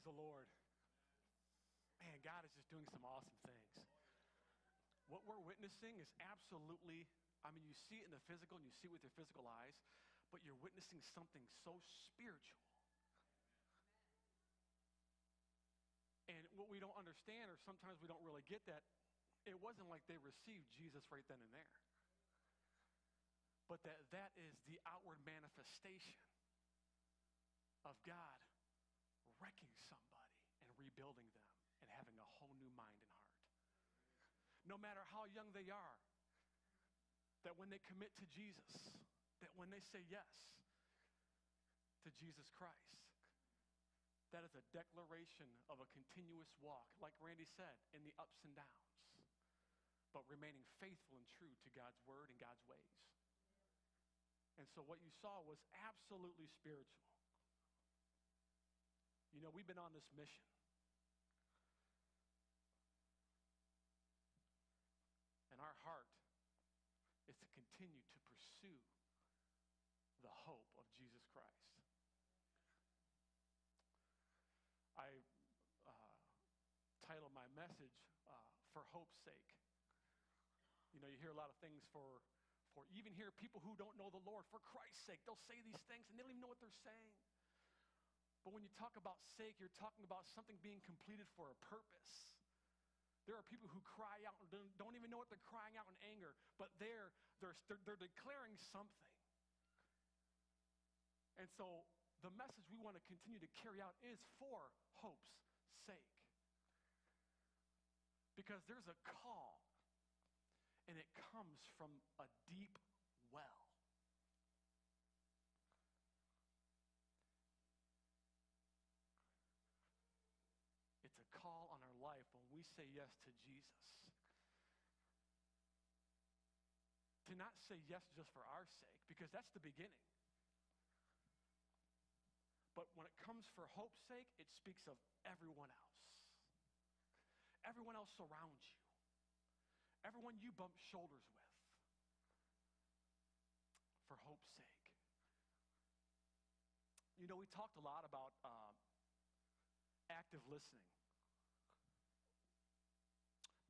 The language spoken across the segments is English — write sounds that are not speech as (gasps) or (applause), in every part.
Praise the Lord. Man, God is just doing some awesome things. What we're witnessing is absolutely, I mean, you see it in the physical and you see it with your physical eyes, but you're witnessing something so spiritual. And what we don't understand, or sometimes we don't really get that, it wasn't like they received Jesus right then and there. But that that is the outward manifestation of God wrecking somebody and rebuilding them and having a whole new mind and heart. No matter how young they are, that when they commit to Jesus, that when they say yes to Jesus Christ, that is a declaration of a continuous walk, like Randy said, in the ups and downs, but remaining faithful and true to God's word and God's ways. And so what you saw was absolutely spiritual. You know, we've been on this mission. And our heart is to continue to pursue the hope of Jesus Christ. I uh, titled my message uh, For Hope's Sake. You know, you hear a lot of things for, for even hear people who don't know the Lord, for Christ's sake. They'll say these things and they don't even know what they're saying. But when you talk about sake, you're talking about something being completed for a purpose. There are people who cry out and don't, even know what they're crying out in anger, but they're, they're, they're declaring something. And so the message we want to continue to carry out is for hope's sake. Because there's a call, and it comes from a deep well. It's a call on our life when we say yes to Jesus. To not say yes just for our sake, because that's the beginning. But when it comes for hope's sake, it speaks of everyone else. Everyone else surrounds you. Everyone you bump shoulders with. For hope's sake. You know, we talked a lot about uh, active listening.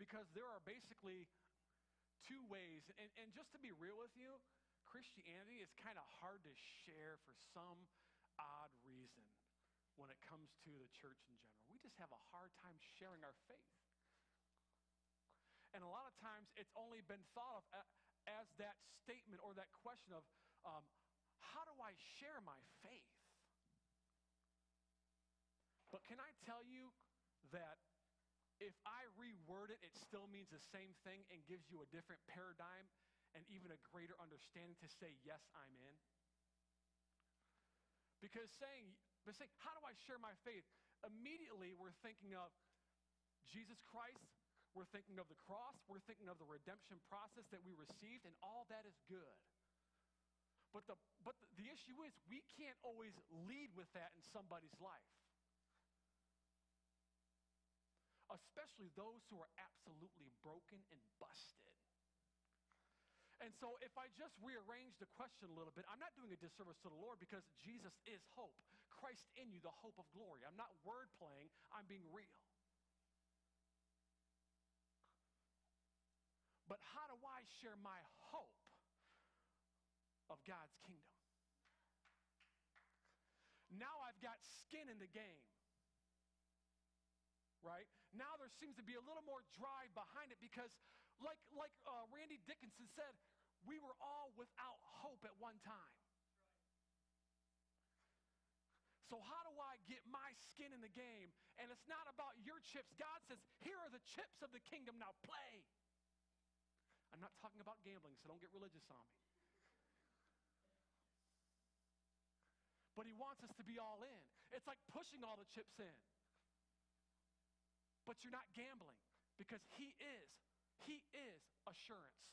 Because there are basically two ways, and, and just to be real with you, Christianity is kind of hard to share for some odd reason when it comes to the church in general. We just have a hard time sharing our faith. And a lot of times it's only been thought of as that statement or that question of um, how do I share my faith? But can I tell you that if I reword it, it still means the same thing and gives you a different paradigm and even a greater understanding to say, yes, I'm in? Because saying, but saying, how do I share my faith? Immediately we're thinking of Jesus Christ, we're thinking of the cross, we're thinking of the redemption process that we received, and all that is good. But the, but the, the issue is, we can't always lead with that in somebody's life especially those who are absolutely broken and busted. And so, if I just rearrange the question a little bit, I'm not doing a disservice to the Lord because Jesus is hope. Christ in you, the hope of glory. I'm not word playing, I'm being real. But how do I share my hope of God's kingdom? Now I've got skin in the game right? Now there seems to be a little more drive behind it because, like, like uh, Randy Dickinson said, we were all without hope at one time. So, how do I get my skin in the game? And it's not about your chips. God says, Here are the chips of the kingdom, now play. I'm not talking about gambling, so don't get religious on me. But He wants us to be all in. It's like pushing all the chips in but you're not gambling because He is, He is assurance.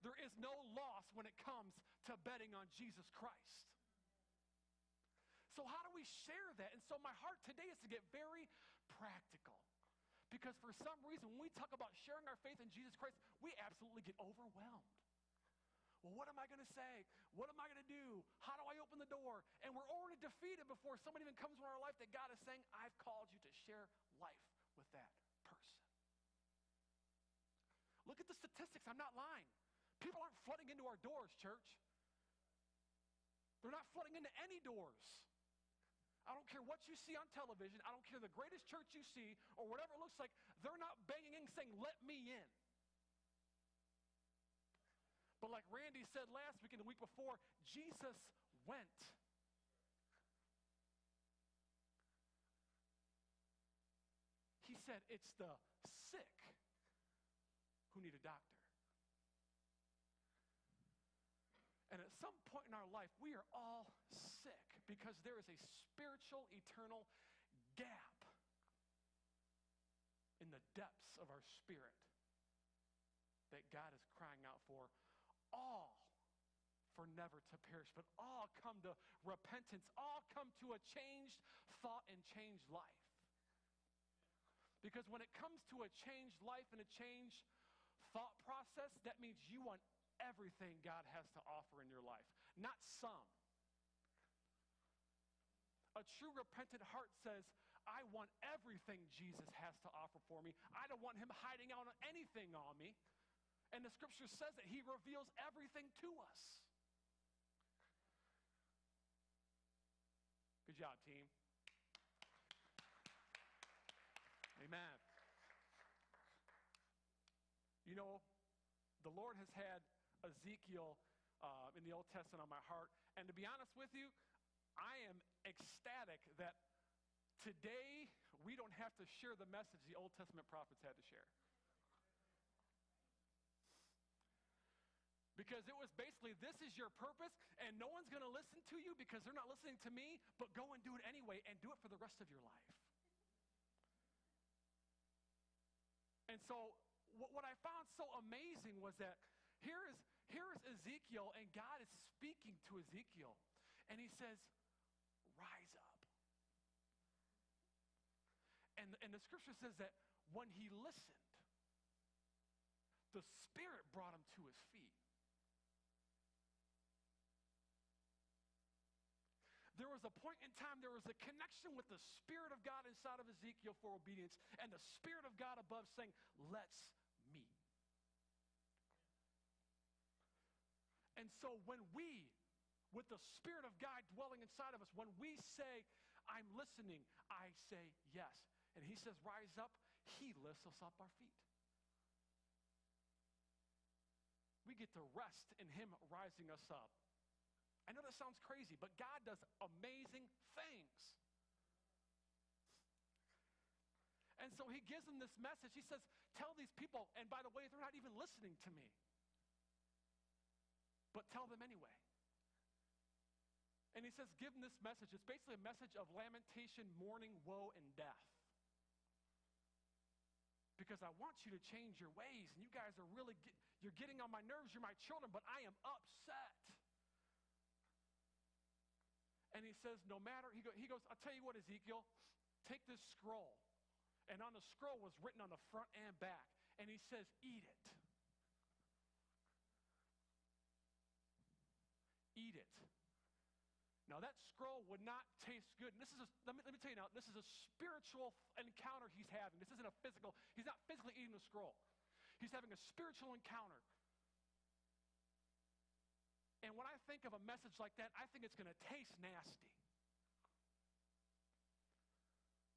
There is no loss when it comes to betting on Jesus Christ. So, how do we share that? And so, my heart today is to get very practical. Because for some reason, when we talk about sharing our faith in Jesus Christ, we absolutely get overwhelmed. Well, what am I going to say? What am I going to do? How do I open the door? And we're already defeated before someone even comes into our life that God is saying, I've called you to share life with that person. Look at the statistics. I'm not lying. People aren't flooding into our doors, church. They're not flooding into any doors. I don't care what you see on television. I don't care the greatest church you see or whatever it looks like. They're not banging in saying, let me in. But like Randy said last week and the week before, Jesus went. He said, It's the sick who need a doctor. And at some point in our life, we are all sick because there is a spiritual, eternal gap in the depths of our spirit that God is crying out for all for never to perish, but all come to repentance, all come to a changed thought and changed life. Because when it comes to a changed life and a changed thought process, that means you want everything God has to offer in your life, not some. A true repentant heart says, I want everything Jesus has to offer for me. I don't want him hiding out on anything on me. And the scripture says that he reveals everything to us. Good job, team. Amen. You know, the Lord has had Ezekiel uh, in the Old Testament on my heart. And to be honest with you, I am ecstatic that today we don't have to share the message the Old Testament prophets had to share. Because it was basically, this is your purpose, and no one's going to listen to you because they're not listening to me, but go and do it anyway and do it for the rest of your life. And so, what, I found so amazing was that here is, here is Ezekiel, and God is speaking to Ezekiel, and he says, Rise up. And, and the scripture says that when he listened, the Spirit brought him to his feet. There was a point in time, there was a connection with the Spirit of God inside of Ezekiel for obedience, and the Spirit of God above saying, Let's meet. And so when we, with the Spirit of God dwelling inside of us, when we say, I'm listening, I say yes. And He says, Rise up, He lifts us up our feet. We get to rest in Him rising us up. I know that sounds crazy, but God does amazing things. And so he gives them this message. He says, Tell these people, and by the way, they're not even listening to me. But tell them anyway. And he says, Give them this message. It's basically a message of lamentation, mourning, woe, and death. Because I want you to change your ways, and you guys are really, get, you're getting on my nerves. You're my children, but I am upset. And he says, no matter, he, go, he goes, I'll tell you what, Ezekiel, take this scroll. And on the scroll was written on the front and back. And he says, eat it. Eat it. Now, that scroll would not taste good. And this is, a, let, me, let me tell you now, this is a spiritual encounter he's having. This isn't a physical, he's not physically eating the scroll. He's having a spiritual encounter. Think of a message like that, I think it's going to taste nasty.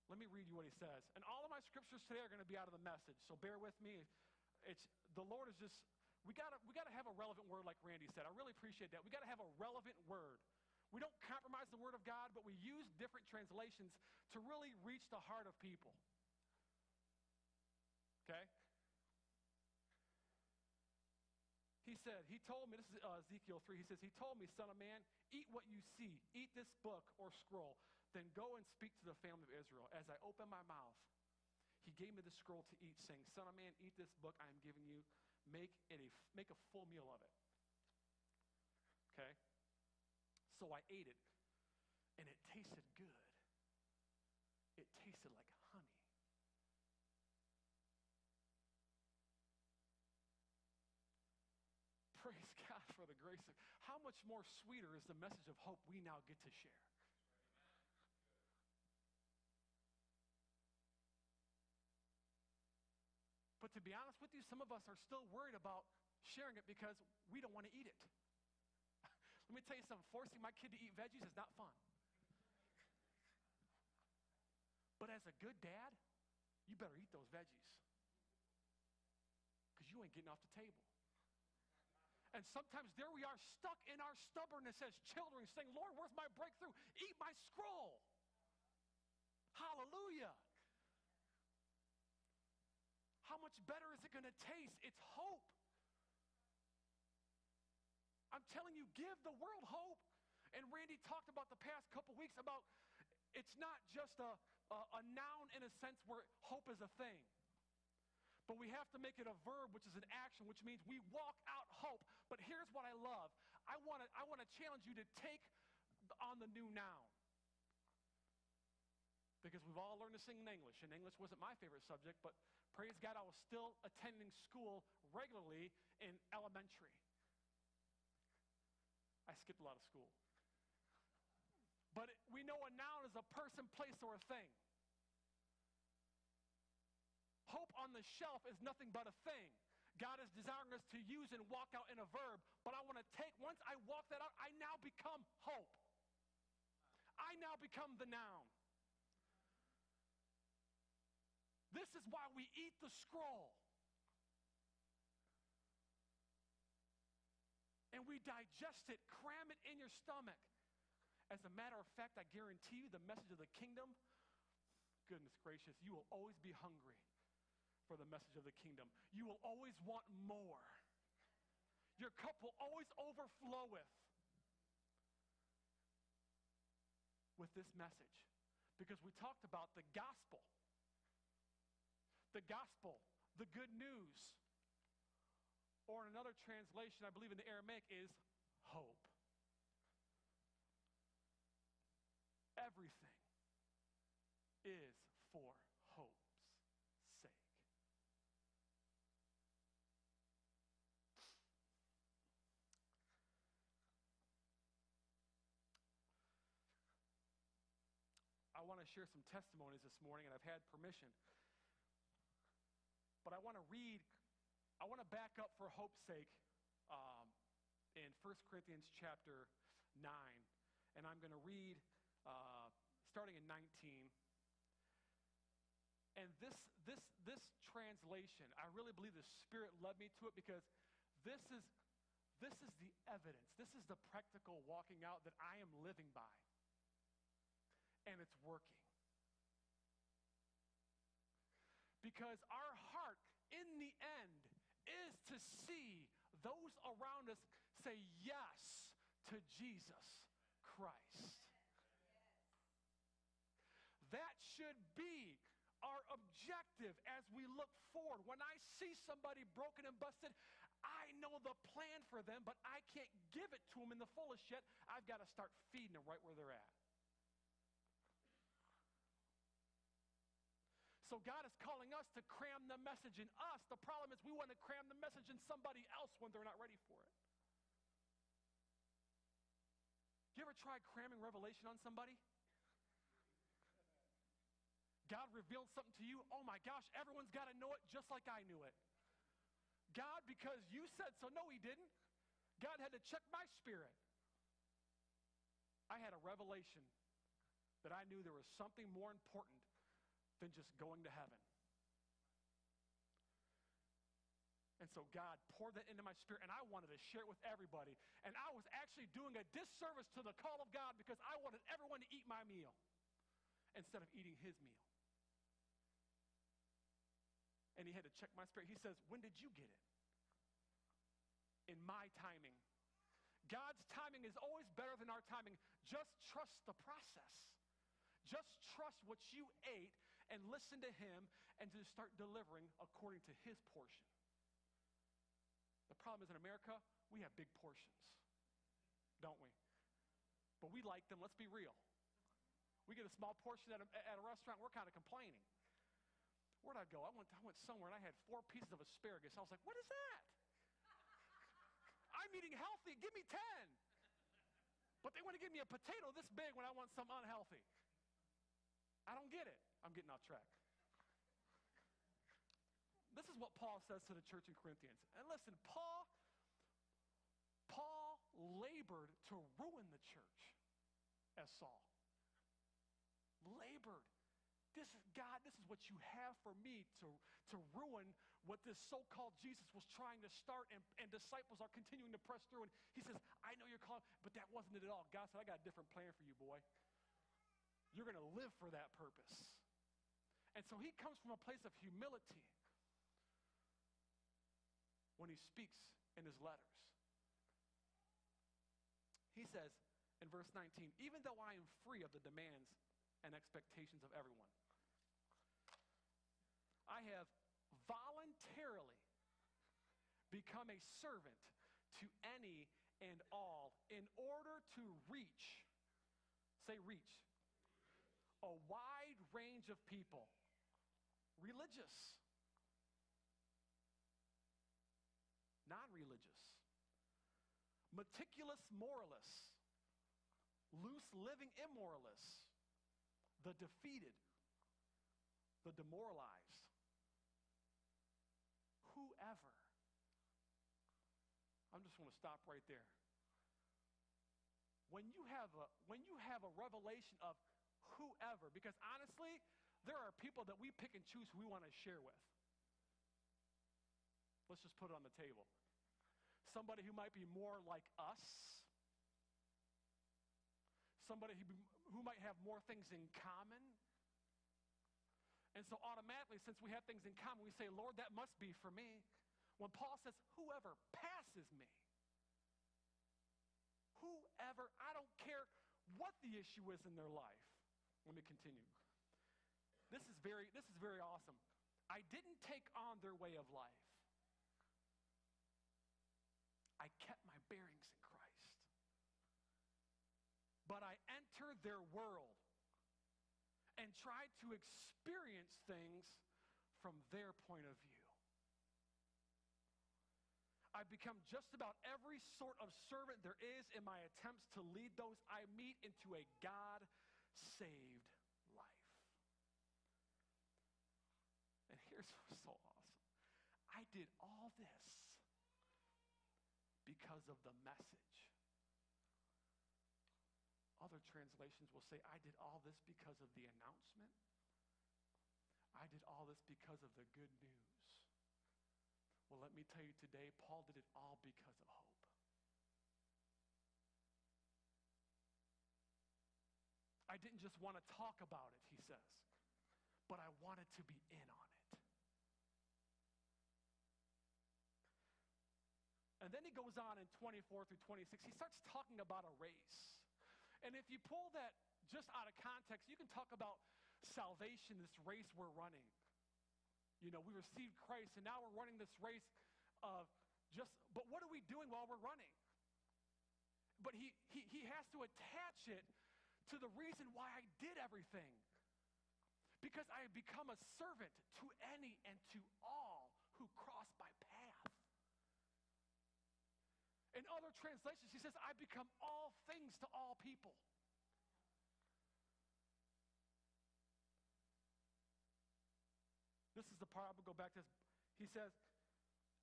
Let me read you what he says. And all of my scriptures today are going to be out of the message, so bear with me. It's the Lord is just we got to we got to have a relevant word like Randy said. I really appreciate that. We got to have a relevant word. We don't compromise the word of God, but we use different translations to really reach the heart of people. Okay? He said, He told me, this is uh, Ezekiel 3, he says, He told me, Son of man, eat what you see, eat this book or scroll, then go and speak to the family of Israel. As I open my mouth, he gave me the scroll to eat, saying, Son of man, eat this book I am giving you. Make, it a, make a full meal of it. Okay? So I ate it, and it tasted good. It tasted like Praise God for the much more sweeter is the message of hope we now get to share? But to be honest with you, some of us are still worried about sharing it because we don't want to eat it. (laughs) Let me tell you something forcing my kid to eat veggies is not fun. But as a good dad, you better eat those veggies because you ain't getting off the table. And sometimes there we are stuck in our stubbornness as children saying, Lord, where's my breakthrough? Eat my scroll. Hallelujah. How much better is it going to taste? It's hope. I'm telling you, give the world hope. And Randy talked about the past couple weeks about it's not just a, a, a noun in a sense where hope is a thing. But we have to make it a verb, which is an action, which means we walk out hope. But here's what I love I want to I challenge you to take on the new noun. Because we've all learned to sing in English, and English wasn't my favorite subject, but praise God, I was still attending school regularly in elementary. I skipped a lot of school. But we know a noun is a person, place, or a thing. Hope on the shelf is nothing but a thing. God is desiring us to use and walk out in a verb, but I want to take, once I walk that out, I now become hope. I now become the noun. This is why we eat the scroll. And we digest it, cram it in your stomach. As a matter of fact, I guarantee you the message of the kingdom, goodness gracious, you will always be hungry for the message of the kingdom. You will always want more. Your cup will always overflow with with this message because we talked about the gospel. The gospel, the good news. Or in another translation, I believe in the Aramaic, is hope. Everything is for I want to share some testimonies this morning, and I've had permission. But I want to read, I want to back up for hope's sake um, in 1 Corinthians chapter 9. And I'm going to read uh, starting in 19. And this, this, this translation, I really believe the Spirit led me to it because this is, this is the evidence. This is the practical walking out that I am living by and it's working. Because our heart, in the end, is to see those around us say yes to Jesus Christ. That should be our objective as we look forward. When I see somebody broken and busted, I know the plan for them, but I can't give it to them in the fullest yet. I've got to start feeding them right where they're at. So God is calling us to cram the message in us. The problem is we want to cram the message in somebody else when they're not ready for it. You ever tried cramming revelation on somebody? God revealed something to you. Oh my gosh, everyone's got to know it just like I knew it. God, because you said so. No, He didn't. God had to check my spirit. I had a revelation that I knew there was something more important than just going to heaven. And so God poured that into my spirit, and I wanted to share it with everybody. And I was actually doing a disservice to the call of God because I wanted everyone to eat my meal instead of eating his meal. And he had to check my spirit. He says, When did you get it? In my timing. God's timing is always better than our timing. Just trust the process. Just trust what you ate and listen to him and to start delivering according to his portion. The problem is in America, we have big portions, don't we? But we like them, let's be real. We get a small portion at a, at a restaurant, we're kind of complaining. Where'd I go? I went, I went somewhere and I had four pieces of asparagus. I was like, what is that? (laughs) I'm eating healthy. Give me 10. But they want to give me a potato this big when I want something unhealthy. I don't get it. I'm getting off track. This is what Paul says to the church in Corinthians. And listen, Paul Paul labored to ruin the church as Saul. Labored. This is God, this is what you have for me to, to ruin what this so-called Jesus was trying to start and, and disciples are continuing to press through. And he says, I know you're calling, but that wasn't it at all. God said, I got a different plan for you, boy. You're going to live for that purpose. And so he comes from a place of humility when he speaks in his letters. He says in verse 19, even though I am free of the demands and expectations of everyone, I have voluntarily become a servant to any and all in order to reach, say, reach, a wide range of people, religious, non religious, meticulous moralists, loose living immoralists, the defeated, the demoralized, whoever. I'm just going to stop right there. When you have a when you have a revelation of whoever, because honestly, there are people that we pick and choose who we want to share with. Let's just put it on the table somebody who might be more like us, somebody who, who might have more things in common. And so, automatically, since we have things in common, we say, Lord, that must be for me. When Paul says, whoever passes me, whoever, I don't care what the issue is in their life. Let me continue. This is very, this is very awesome. I didn't take on their way of life. I kept my bearings in Christ. But I entered their world and tried to experience things from their point of view. I've become just about every sort of servant there is in my attempts to lead those I meet into a God saved life. And here's (laughs) what's so awesome I did all this because of the message. Other translations will say, I did all this because of the announcement. I did all this because of the good news. Well, let me tell you today, Paul did it all because of hope. I didn't just want to talk about it, he says, but I wanted to be in on it. And then he goes on in 24 through 26. He starts talking about a race. And if you pull that just out of context, you can talk about salvation, this race we're running. You know, we received Christ, and now we're running this race of just, but what are we doing while we're running? But he, he, he has to attach it to the reason why I did everything. Because I have become a servant to any and to all who cross my path. In other translations, he says, I become all things to all people. This is the part I'm gonna go back to. This. He says,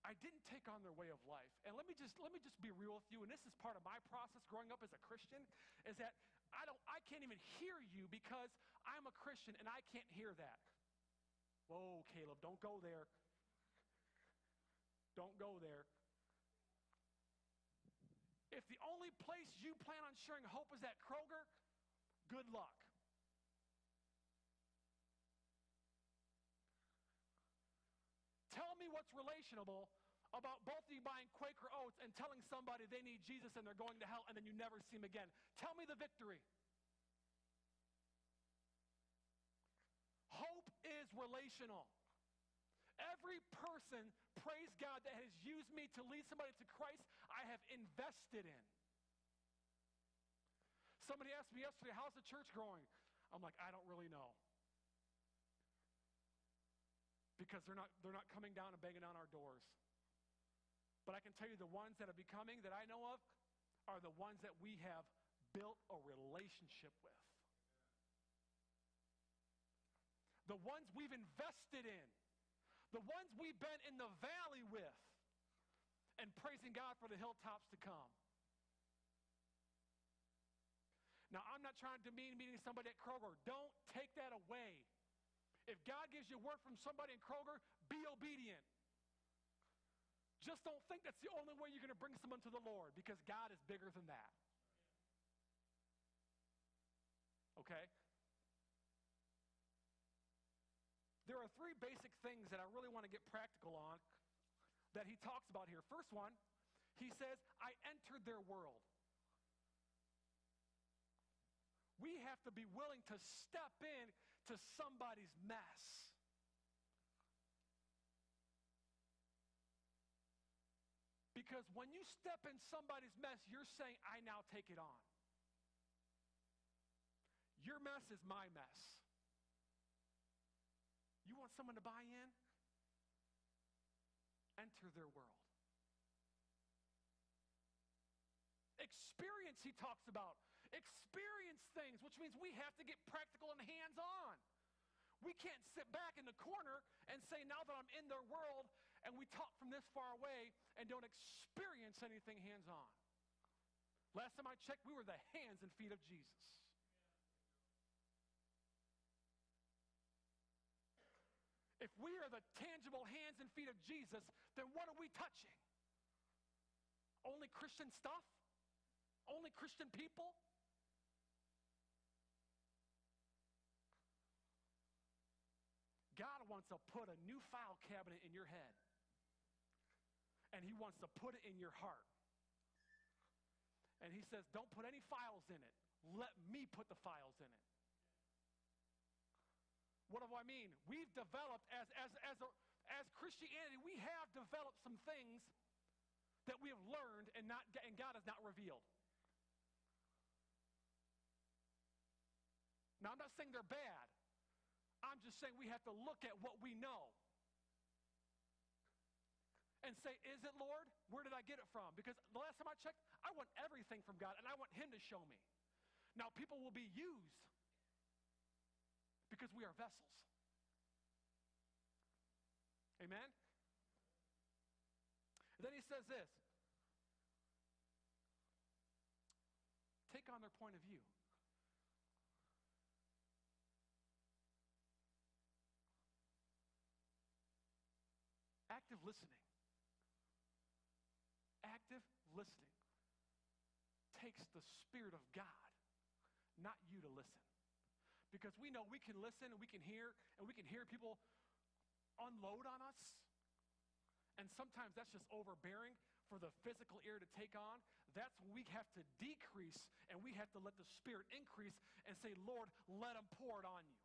I didn't take on their way of life. And let me just let me just be real with you. And this is part of my process growing up as a Christian, is that I don't I can't even hear you because I'm a Christian and I can't hear that. Whoa, Caleb, don't go there. Don't go there. If the only place you plan on sharing hope is at Kroger, good luck. Tell me what's relationable about both of you buying Quaker Oats and telling somebody they need Jesus and they're going to hell and then you never see them again. Tell me the victory. Hope is relational. Every person, praise God, that has used me to lead somebody to Christ, I have invested in. Somebody asked me yesterday, how's the church growing? I'm like, I don't really know. Because they're not, they're not coming down and banging on our doors. But I can tell you the ones that are becoming that I know of are the ones that we have built a relationship with. The ones we've invested in, the ones we've been in the valley with, and praising God for the hilltops to come. Now, I'm not trying to demean meeting somebody at Kroger. Don't take that away. If God gives you word from somebody in Kroger, be obedient. Just don't think that's the only way you're going to bring someone to the Lord because God is bigger than that. Okay? There are three basic things that I really want to get practical on that he talks about here. First one, he says, I entered their world. We have to be willing to step in to somebody's mess. Because when you step in somebody's mess, you're saying, I now take it on. Your mess is my mess. You want someone to buy in? Enter their world. Experience, he talks about. Experience things, which means we have to get practical and hands on. We can't sit back in the corner and say, now that I'm in their world, and we talk from this far away and don't experience anything hands on. Last time I checked, we were the hands and feet of Jesus. If we are the tangible hands and feet of Jesus, then what are we touching? Only Christian stuff? Only Christian people? Wants to put a new file cabinet in your head, and He wants to put it in your heart. And He says, Don't put any files in it. Let me put the files in it. What do I mean? We've developed, as, as, as, a, as Christianity, we have developed some things that we have learned and, not, and God has not revealed. Now, I'm not saying they're bad. I'm just saying we have to look at what we know and say, Is it Lord? Where did I get it from? Because the last time I checked, I want everything from God and I want Him to show me. Now, people will be used because we are vessels. Amen? And then he says this take on their point of view. Listening. Active listening takes the Spirit of God, not you to listen because we know we can listen and we can hear and we can hear people unload on us. And sometimes that's just overbearing for the physical ear to take on. That's when we have to decrease and we have to let the Spirit increase and say, Lord, let him pour it on you.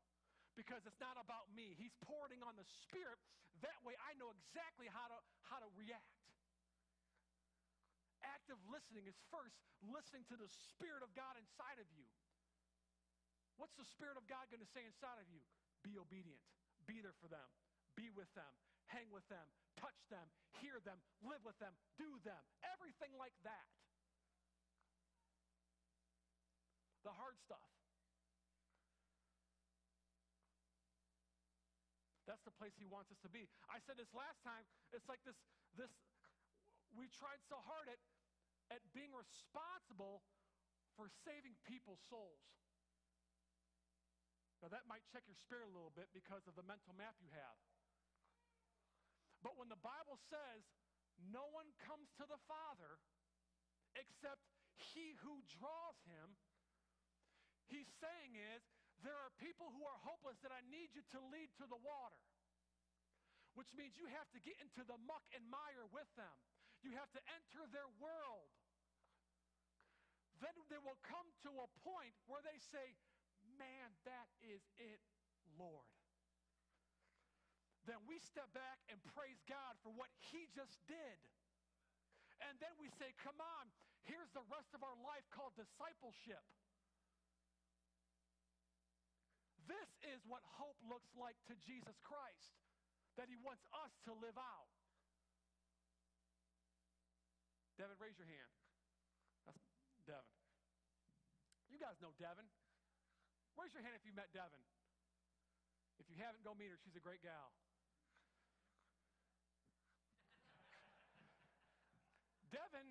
Because it's not about me. He's pouring on the Spirit. That way I know exactly how to, how to react. Active listening is first listening to the Spirit of God inside of you. What's the Spirit of God going to say inside of you? Be obedient. Be there for them. Be with them. Hang with them. Touch them. Hear them. Live with them. Do them. Everything like that. The hard stuff. That's the place he wants us to be. I said this last time. It's like this, this we tried so hard at, at being responsible for saving people's souls. Now, that might check your spirit a little bit because of the mental map you have. But when the Bible says, no one comes to the Father except he who draws him, he's saying is, there are people who are hopeless that I need you to lead to the water. Which means you have to get into the muck and mire with them. You have to enter their world. Then they will come to a point where they say, man, that is it, Lord. Then we step back and praise God for what He just did. And then we say, come on, here's the rest of our life called discipleship. This is what hope looks like to Jesus Christ, that He wants us to live out. Devin, raise your hand. That's Devin. You guys know Devin. Raise your hand if you met Devin. If you haven't, go meet her. She's a great gal. Devin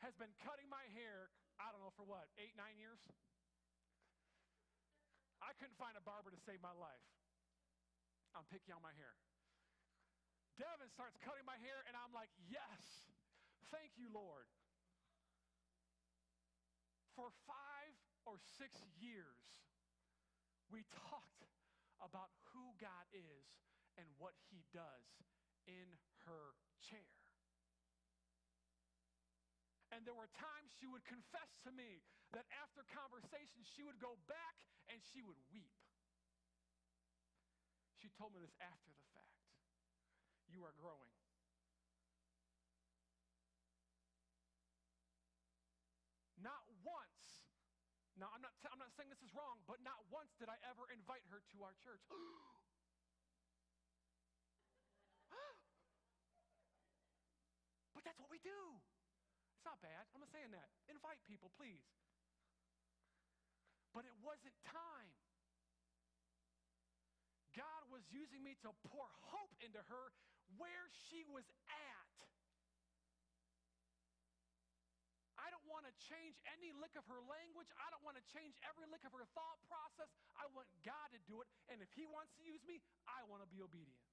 has been cutting my hair, I don't know, for what, eight, nine years? I couldn't find a barber to save my life. I'm picky on my hair. Devin starts cutting my hair, and I'm like, yes, thank you, Lord. For five or six years, we talked about who God is and what he does in her chair. And there were times she would confess to me that after conversation, she would go back and she would weep. She told me this after the fact. You are growing. Not once, now I'm not, I'm not saying this is wrong, but not once did I ever invite her to our church. (gasps) (gasps) but that's what we do. It's not bad. I'm not saying that. Invite people, please. But it wasn't time. God was using me to pour hope into her where she was at. I don't want to change any lick of her language. I don't want to change every lick of her thought process. I want God to do it. And if He wants to use me, I want to be obedient.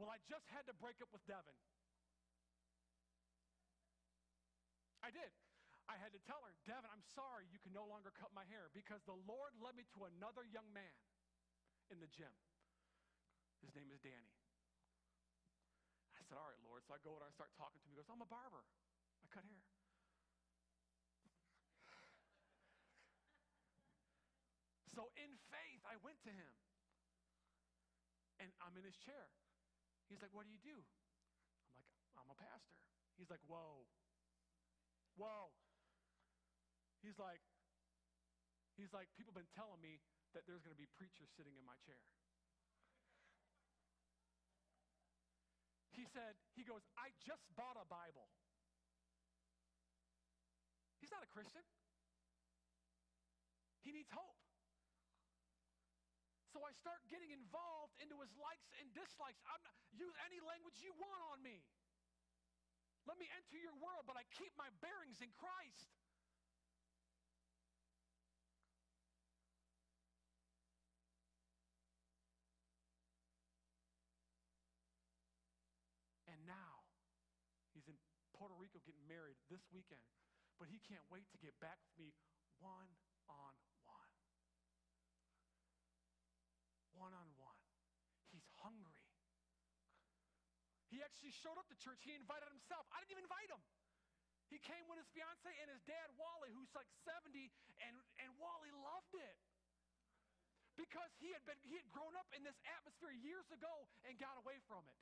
Well, I just had to break up with Devin. I did. I had to tell her, Devin, I'm sorry you can no longer cut my hair because the Lord led me to another young man in the gym. His name is Danny. I said, All right, Lord. So I go and I start talking to him. He goes, I'm a barber. I cut hair. so in faith, I went to him. And I'm in his chair. He's like, What do you do? I'm like, I'm a pastor. He's like, Whoa. Whoa. He's like, he's like, people have been telling me that there's going to be preachers sitting in my chair. He said, he goes, I just bought a Bible. He's not a Christian. He needs hope. So I start getting involved into his likes and dislikes. I'm not, use any language you want on me. Let me enter your world, but I keep my bearings in Christ. And now. He's in Puerto Rico getting married this weekend, but he can't wait to get back with me one on one. On one. He's hungry. He actually showed up to church. He invited himself. I didn't even invite him. He came with his fiance and his dad, Wally, who's like 70, and, and Wally loved it. Because he had, been, he had grown up in this atmosphere years ago and got away from it.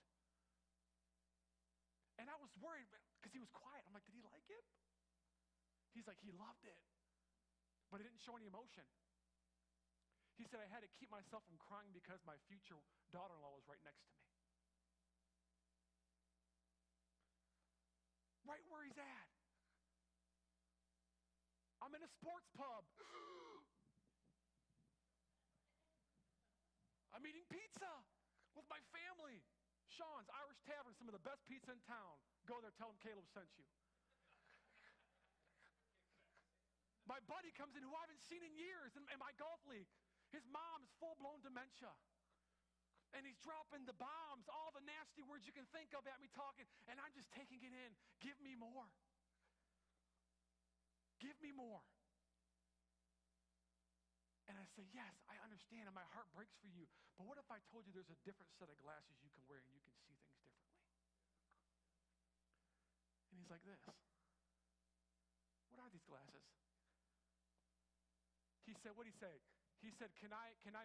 And I was worried because he was quiet. I'm like, did he like it? He's like, he loved it, but he didn't show any emotion. He said, I had to keep myself from crying because my future daughter in law was right next to me. Right where he's at. I'm in a sports pub. (gasps) I'm eating pizza with my family. Sean's Irish Tavern, some of the best pizza in town. Go there, tell them Caleb sent you. my buddy comes in who I haven't seen in years in, in my golf league. His mom is full blown dementia. And he's dropping the bombs, all the nasty words you can think of at me talking, and I'm just taking it in. Give me more. Give me more. And I say, Yes, I understand, and my heart breaks for you. But what if I told you there's a different set of glasses you can wear and you can see things differently? And he's like, This. What are these glasses? He said, What did he say? He said, Can I, can I,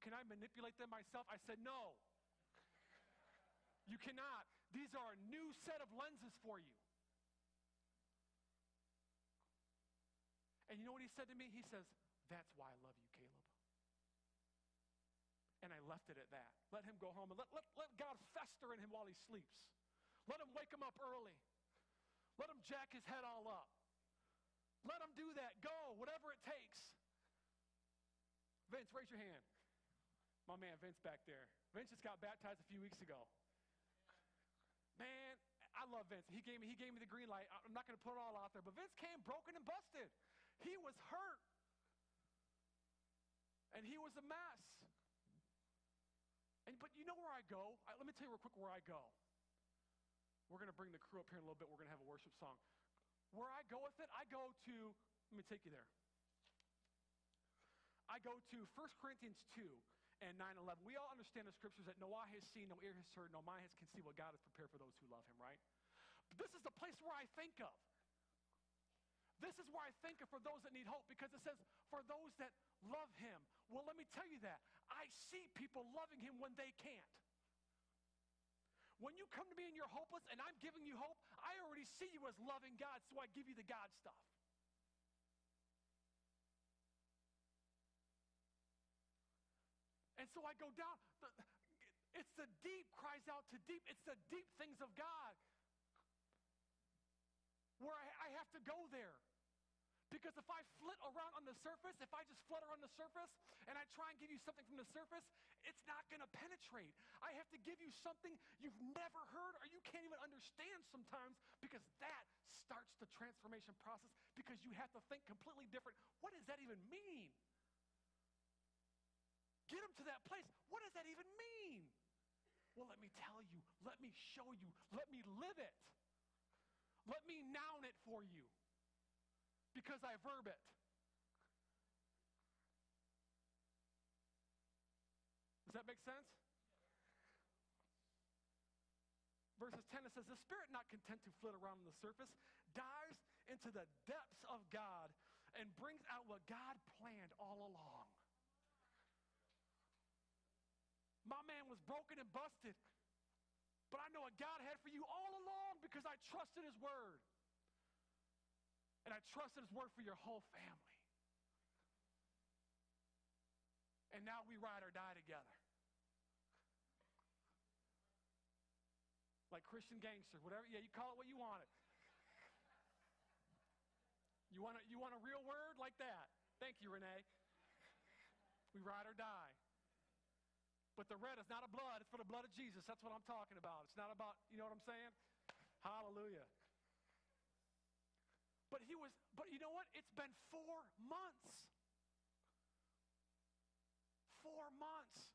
can I manipulate them myself? I said, No. You cannot. These are a new set of lenses for you. And you know what he said to me? He says, that's why I love you, Caleb. And I left it at that. Let him go home and let, let, let God fester in him while he sleeps. Let him wake him up early. Let him jack his head all up. Let him do that. Go, whatever it takes. Vince, raise your hand. My man Vince back there. Vince just got baptized a few weeks ago. Man, I love Vince. He gave me, he gave me the green light. I'm not going to put it all out there, but Vince came broken and busted. He was hurt. And he was a mess. And, but you know where I go? I, let me tell you real quick where I go. We're going to bring the crew up here in a little bit. We're going to have a worship song. Where I go with it, I go to, let me take you there. I go to 1 Corinthians 2 and 9 11. We all understand the scriptures that no eye has seen, no ear has heard, no mind has conceived what God has prepared for those who love him, right? But this is the place where I think of. This is where I think of for those that need hope because it says, for those that love him. Well, let me tell you that. I see people loving him when they can't. When you come to me and you're hopeless and I'm giving you hope, I already see you as loving God, so I give you the God stuff. And so I go down. It's the deep cries out to deep. It's the deep things of God where I, I have to go there. Because if I flit around on the surface, if I just flutter on the surface and I try and give you something from the surface, it's not going to penetrate. I have to give you something you've never heard or you can't even understand sometimes because that starts the transformation process because you have to think completely different. What does that even mean? Get them to that place. What does that even mean? Well, let me tell you. Let me show you. Let me live it. Let me noun it for you because I verb it. Does that make sense? Verses 10 it says, The Spirit, not content to flit around on the surface, dives into the depths of God and brings out what God planned all along. My man was broken and busted, but I know what God had for you all along because I trusted His Word. And I trusted his word for your whole family. And now we ride or die together. Like Christian gangster, whatever. Yeah, you call it what you want it. You want a, you want a real word like that? Thank you, Renee. We ride or die. But the red is not a blood, it's for the blood of Jesus. That's what I'm talking about. It's not about, you know what I'm saying? Hallelujah. But he was, but you know what? It's been four months. Four months.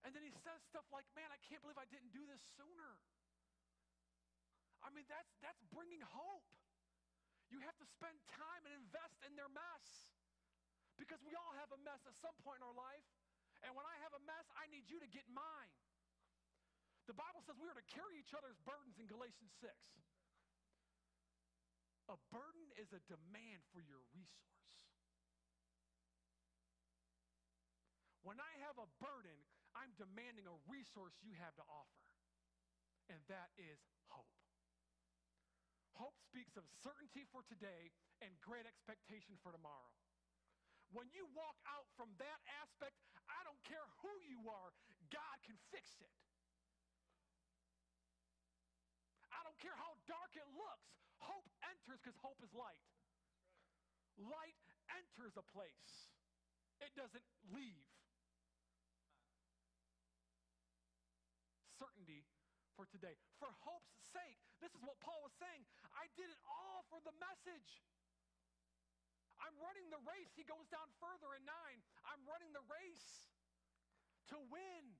And then he says stuff like, man, I can't believe I didn't do this sooner. I mean, that's, that's bringing hope. You have to spend time and invest in their mess. Because we all have a mess at some point in our life. And when I have a mess, I need you to get mine. The Bible says we are to carry each other's burdens in Galatians 6. A burden is a demand for your resource. When I have a burden, I'm demanding a resource you have to offer, and that is hope. Hope speaks of certainty for today and great expectation for tomorrow. When you walk out from that aspect, I don't care who you are, God can fix it. I don't care how dark it looks. Hope enters because hope is light. Light enters a place, it doesn't leave. Certainty for today. For hope's sake, this is what Paul was saying. I did it all for the message. I'm running the race. He goes down further in 9. I'm running the race to win.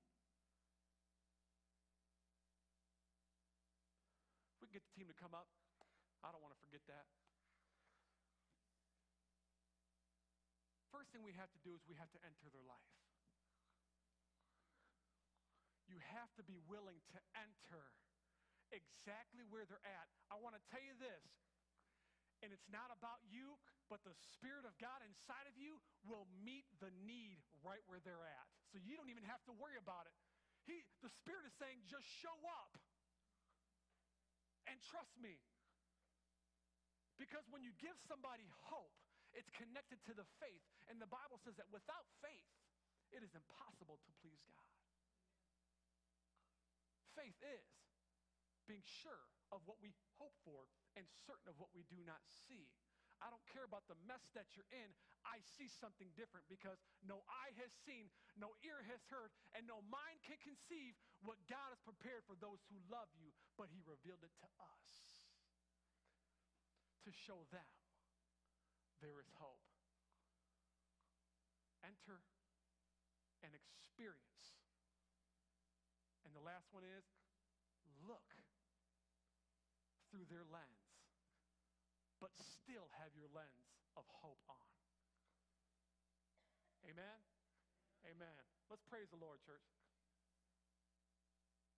If we can get the team to come up. I don't want to forget that. First thing we have to do is we have to enter their life. You have to be willing to enter exactly where they're at. I want to tell you this, and it's not about you, but the Spirit of God inside of you will meet the need right where they're at. So you don't even have to worry about it. He, the Spirit is saying, just show up and trust me. Because when you give somebody hope, it's connected to the faith. And the Bible says that without faith, it is impossible to please God. Faith is being sure of what we hope for and certain of what we do not see. I don't care about the mess that you're in. I see something different because no eye has seen, no ear has heard, and no mind can conceive what God has prepared for those who love you, but He revealed it to us to show them there is hope. Enter and experience. And the last one is look through their lens, but still have your lens of hope on. Amen? Amen. Let's praise the Lord, church.